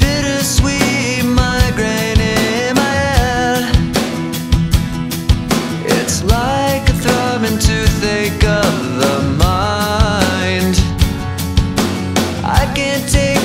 Bittersweet migraine in my head. It's like a throbbing toothache of the mind. I can't take.